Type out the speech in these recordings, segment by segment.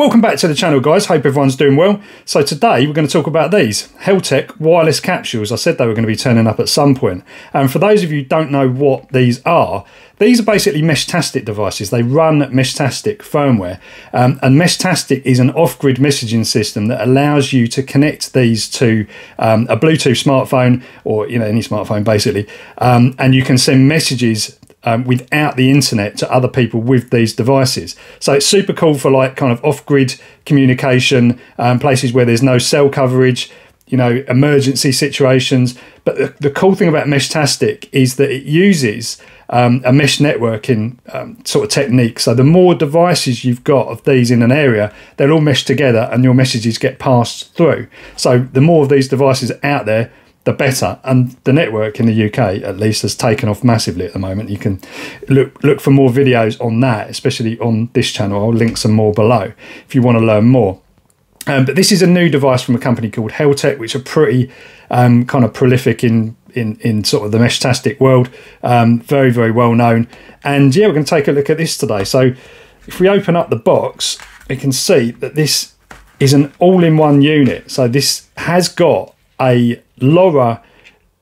Welcome back to the channel guys, hope everyone's doing well. So today we're going to talk about these, Heltec wireless capsules. I said they were going to be turning up at some point. And for those of you don't know what these are, these are basically Meshtastic devices. They run Meshtastic firmware. Um, and Meshtastic is an off-grid messaging system that allows you to connect these to um, a Bluetooth smartphone or you know any smartphone basically. Um, and you can send messages um, without the internet to other people with these devices. So it's super cool for like kind of off grid communication, um, places where there's no cell coverage, you know, emergency situations. But the, the cool thing about Meshtastic is that it uses um, a mesh networking um, sort of technique. So the more devices you've got of these in an area, they'll all mesh together and your messages get passed through. So the more of these devices out there, the better. And the network in the UK, at least, has taken off massively at the moment. You can look look for more videos on that, especially on this channel. I'll link some more below if you want to learn more. Um, but this is a new device from a company called Heltec, which are pretty um, kind of prolific in in in sort of the Meshtastic world. Um, very very well known. And yeah, we're going to take a look at this today. So if we open up the box, we can see that this is an all-in-one unit. So this has got a LoRa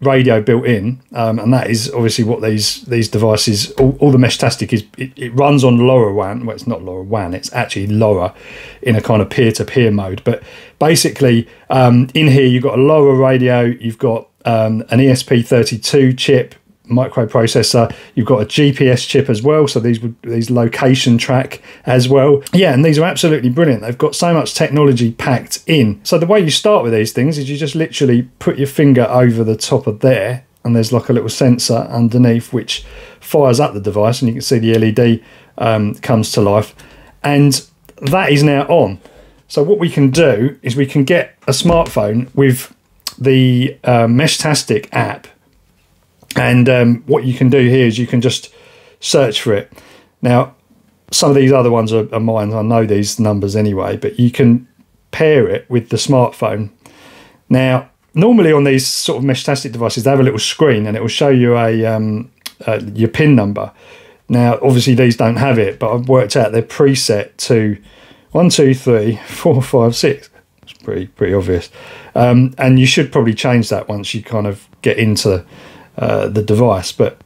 radio built in, um, and that is obviously what these these devices. All, all the Meshtastic is it, it, runs on LoRaWAN. Well, it's not LoRaWAN; it's actually LoRa in a kind of peer-to-peer mode. But basically, um, in here you've got a LoRa radio, you've got um, an ESP32 chip, microprocessor. You've got a GPS chip as well, so these would these location track as well. Yeah, and these are absolutely brilliant. They've got so much technology packed in. So the way you start with these things is you just literally put your finger over the top of there, and there's like a little sensor underneath which fires up the device, and you can see the LED um, comes to life, and that is now on. So what we can do is we can get a smartphone with the uh, Meshtastic app and um, what you can do here is you can just search for it. Now, some of these other ones are, are mine. I know these numbers anyway, but you can pair it with the smartphone. Now, normally on these sort of Meshtastic devices, they have a little screen and it will show you a um, uh, your PIN number. Now, obviously, these don't have it, but I've worked out they're preset to one, two, three, four, five, six. It's pretty pretty obvious, um, and you should probably change that once you kind of get into uh, the device. But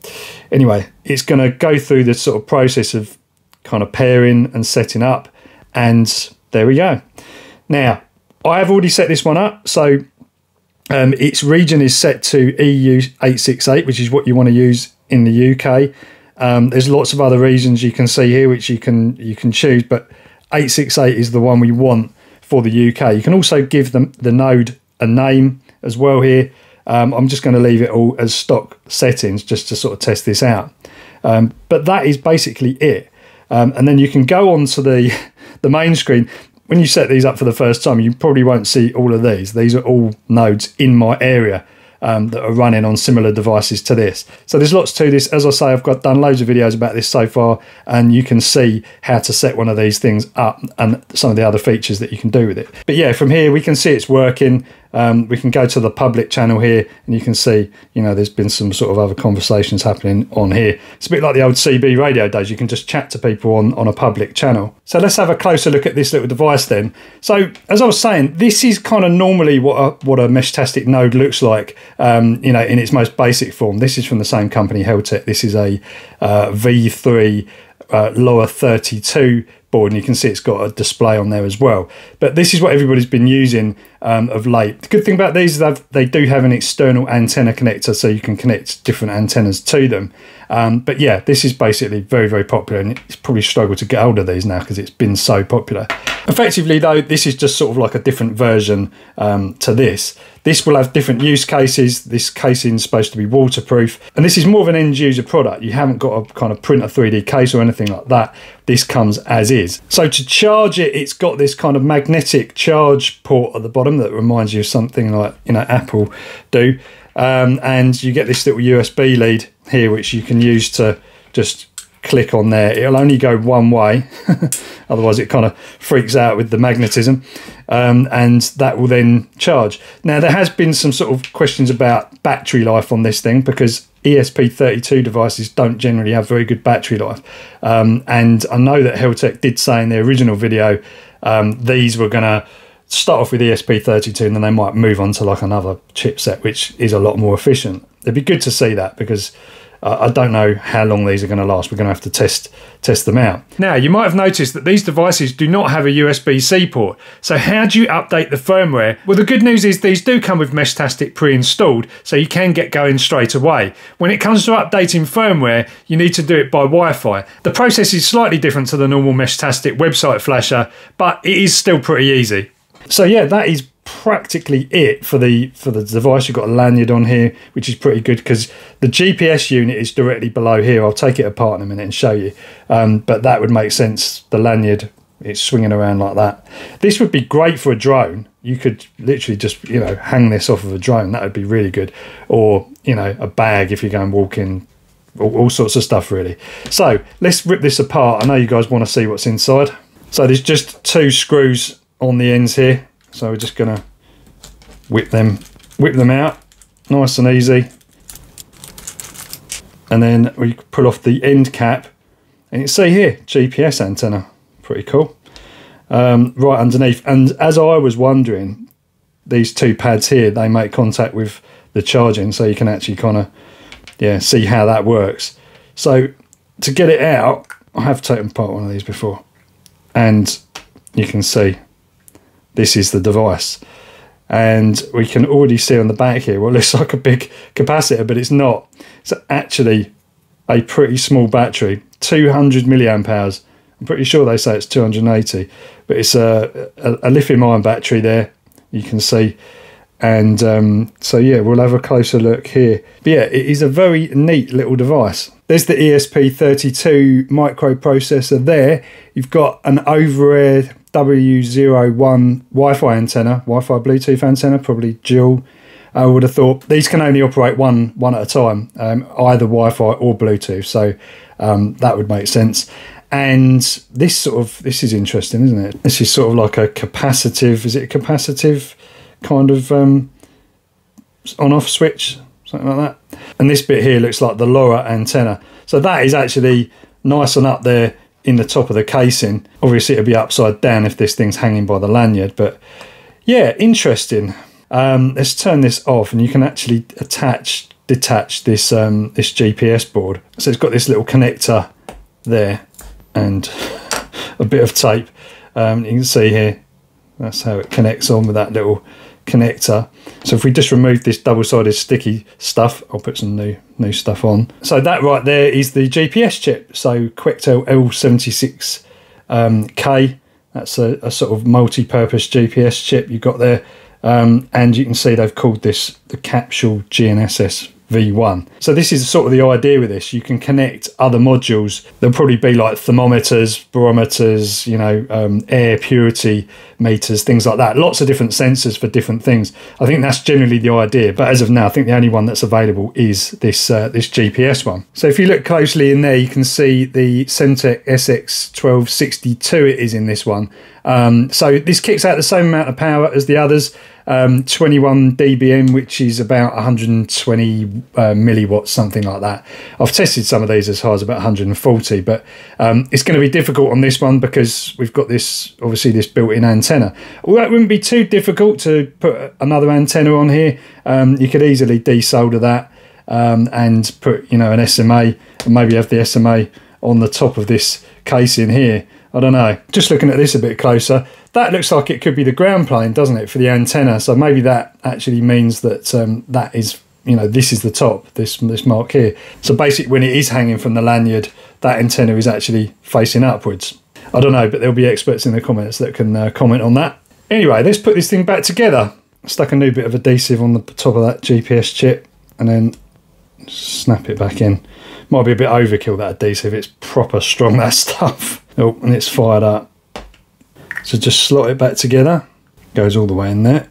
anyway, it's going to go through this sort of process of kind of pairing and setting up. And there we go. Now, I have already set this one up. So um, its region is set to EU 868, which is what you want to use in the UK. Um, there's lots of other regions you can see here, which you can you can choose, but 868 is the one we want for the UK. You can also give them the node a name as well here. Um, I'm just going to leave it all as stock settings just to sort of test this out. Um, but that is basically it. Um, and then you can go on to the, the main screen. When you set these up for the first time, you probably won't see all of these. These are all nodes in my area um, that are running on similar devices to this. So there's lots to this. As I say, I've got done loads of videos about this so far, and you can see how to set one of these things up and some of the other features that you can do with it. But yeah, from here we can see it's working. Um, we can go to the public channel here and you can see, you know, there's been some sort of other conversations happening on here. It's a bit like the old CB radio days. You can just chat to people on, on a public channel. So let's have a closer look at this little device then. So as I was saying, this is kind of normally what a, what a Meshtastic node looks like, um, you know, in its most basic form. This is from the same company, Heltec. This is a uh, V3 uh, LoRa 32 board and you can see it's got a display on there as well but this is what everybody's been using um, of late the good thing about these is that they do have an external antenna connector so you can connect different antennas to them um, but yeah this is basically very very popular and it's probably struggled to get hold of these now because it's been so popular effectively though this is just sort of like a different version um, to this this will have different use cases. This casing is supposed to be waterproof. And this is more of an end user product. You haven't got to kind of print a 3D case or anything like that. This comes as is. So to charge it, it's got this kind of magnetic charge port at the bottom that reminds you of something like, you know, Apple do. Um, and you get this little USB lead here, which you can use to just click on there. It'll only go one way, otherwise it kind of freaks out with the magnetism, um, and that will then charge. Now there has been some sort of questions about battery life on this thing because ESP32 devices don't generally have very good battery life, um, and I know that Heltec did say in their original video um, these were going to start off with ESP32 and then they might move on to like another chipset, which is a lot more efficient. It'd be good to see that because uh, I don't know how long these are going to last. We're going to have to test test them out. Now, you might have noticed that these devices do not have a USB-C port. So how do you update the firmware? Well, the good news is these do come with Meshtastic pre-installed, so you can get going straight away. When it comes to updating firmware, you need to do it by Wi-Fi. The process is slightly different to the normal Meshtastic website flasher, but it is still pretty easy. So yeah, that is practically it for the for the device. You've got a lanyard on here, which is pretty good because the GPS unit is directly below here. I'll take it apart in a minute and show you. Um, but that would make sense. The lanyard it's swinging around like that. This would be great for a drone. You could literally just you know hang this off of a drone. That would be really good. Or you know a bag if you're going walking. All, all sorts of stuff really. So let's rip this apart. I know you guys want to see what's inside. So there's just two screws on the ends here so we're just going to whip them, whip them out, nice and easy. And then we pull off the end cap, and you see here GPS antenna, pretty cool. Um, right underneath, and as I was wondering, these two pads here they make contact with the charging, so you can actually kind of yeah see how that works. So to get it out, I have taken apart one of these before, and you can see this is the device. And we can already see on the back here what looks like a big capacitor, but it's not. It's actually a pretty small battery, 200 milliamp hours. I'm pretty sure they say it's 280, but it's a, a, a lithium ion battery there, you can see. And um, so, yeah, we'll have a closer look here. But yeah, it is a very neat little device. There's the ESP32 microprocessor there. You've got an over-air W01 Wi-Fi antenna, Wi-Fi Bluetooth antenna, probably dual. I would have thought these can only operate one one at a time, um, either Wi-Fi or Bluetooth. So um, that would make sense. And this sort of this is interesting, isn't it? This is sort of like a capacitive. Is it a capacitive kind of um, on-off switch, something like that? And this bit here looks like the LoRa antenna. So that is actually nice and up there in the top of the casing. Obviously, it'll be upside down if this thing's hanging by the lanyard, but yeah, interesting. Um, let's turn this off, and you can actually attach, detach this um, this GPS board. So it's got this little connector there, and a bit of tape. Um, you can see here. That's how it connects on with that little connector. So if we just remove this double-sided sticky stuff, I'll put some new new stuff on. So that right there is the GPS chip. So Quectel L76K. Um, That's a, a, sort of multi-purpose GPS chip you've got there. Um, and you can see they've called this the Capsule GNSS V1. So this is sort of the idea with this. You can connect other modules. There'll probably be like thermometers, barometers, you know, um, air purity meters, things like that. Lots of different sensors for different things. I think that's generally the idea. But as of now, I think the only one that's available is this uh, this GPS one. So if you look closely in there, you can see the Semtech SX1262 it is in this one. Um, so this kicks out the same amount of power as the others um, 21 dBm, which is about 120 uh, milliwatts, something like that. I've tested some of these as high as about 140, but um, it's going to be difficult on this one because we've got this, obviously, this built-in antenna. Although it wouldn't be too difficult to put another antenna on here. Um, you could easily desolder that um, and put, you know, an SMA and maybe have the SMA on the top of this case in here. I don't know. Just looking at this a bit closer, that looks like it could be the ground plane, doesn't it, for the antenna? So maybe that actually means that um, that is, you know, this is the top, this this mark here. So basically, when it is hanging from the lanyard, that antenna is actually facing upwards. I don't know, but there'll be experts in the comments that can uh, comment on that. Anyway, let's put this thing back together. Stuck a new bit of adhesive on the top of that GPS chip, and then snap it back in. Might be a bit overkill that adhesive. It's proper strong that stuff. Oh, and it's fired up. So just slot it back together. Goes all the way in there.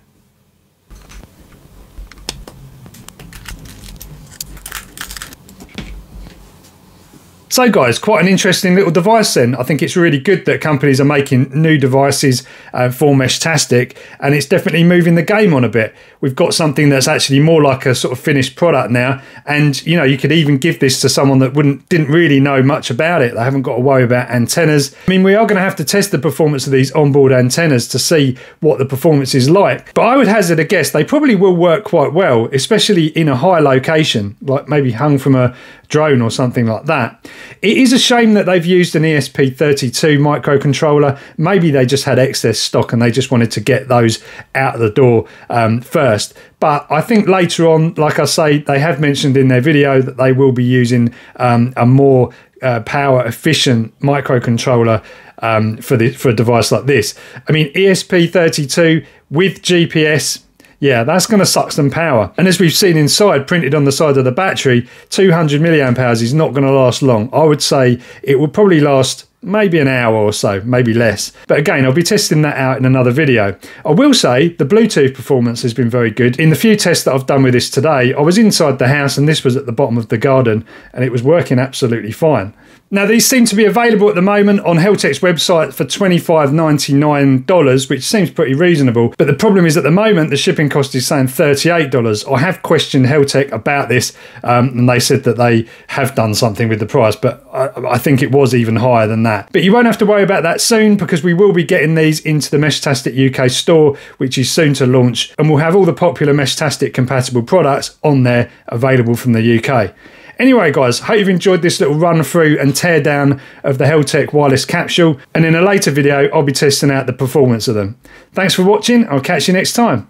So, guys, quite an interesting little device then. I think it's really good that companies are making new devices uh, for Meshtastic, and it's definitely moving the game on a bit. We've got something that's actually more like a sort of finished product now, and you know, you could even give this to someone that wouldn't didn't really know much about it. They haven't got to worry about antennas. I mean, we are going to have to test the performance of these onboard antennas to see what the performance is like. But I would hazard a guess they probably will work quite well, especially in a high location, like maybe hung from a drone or something like that. It is a shame that they've used an ESP32 microcontroller. Maybe they just had excess stock and they just wanted to get those out of the door um, first. But I think later on, like I say, they have mentioned in their video that they will be using um, a more uh, power efficient microcontroller um, for the for a device like this. I mean, ESP32 with GPS yeah, that's going to suck some power. And as we've seen inside, printed on the side of the battery, 200 milliamp hours is not going to last long. I would say it will probably last maybe an hour or so, maybe less. But again, I'll be testing that out in another video. I will say the Bluetooth performance has been very good. In the few tests that I've done with this today, I was inside the house and this was at the bottom of the garden and it was working absolutely fine. Now, these seem to be available at the moment on Heltec's website for $25.99, which seems pretty reasonable. But the problem is at the moment, the shipping cost is saying $38. I have questioned Heltec about this, um, and they said that they have done something with the price, but I, I, think it was even higher than that. But you won't have to worry about that soon because we will be getting these into the Meshtastic UK store, which is soon to launch, and we'll have all the popular Meshtastic compatible products on there available from the UK. Anyway, guys, hope you've enjoyed this little run through and tear down of the Heltec wireless capsule. And in a later video, I'll be testing out the performance of them. Thanks for watching. I'll catch you next time.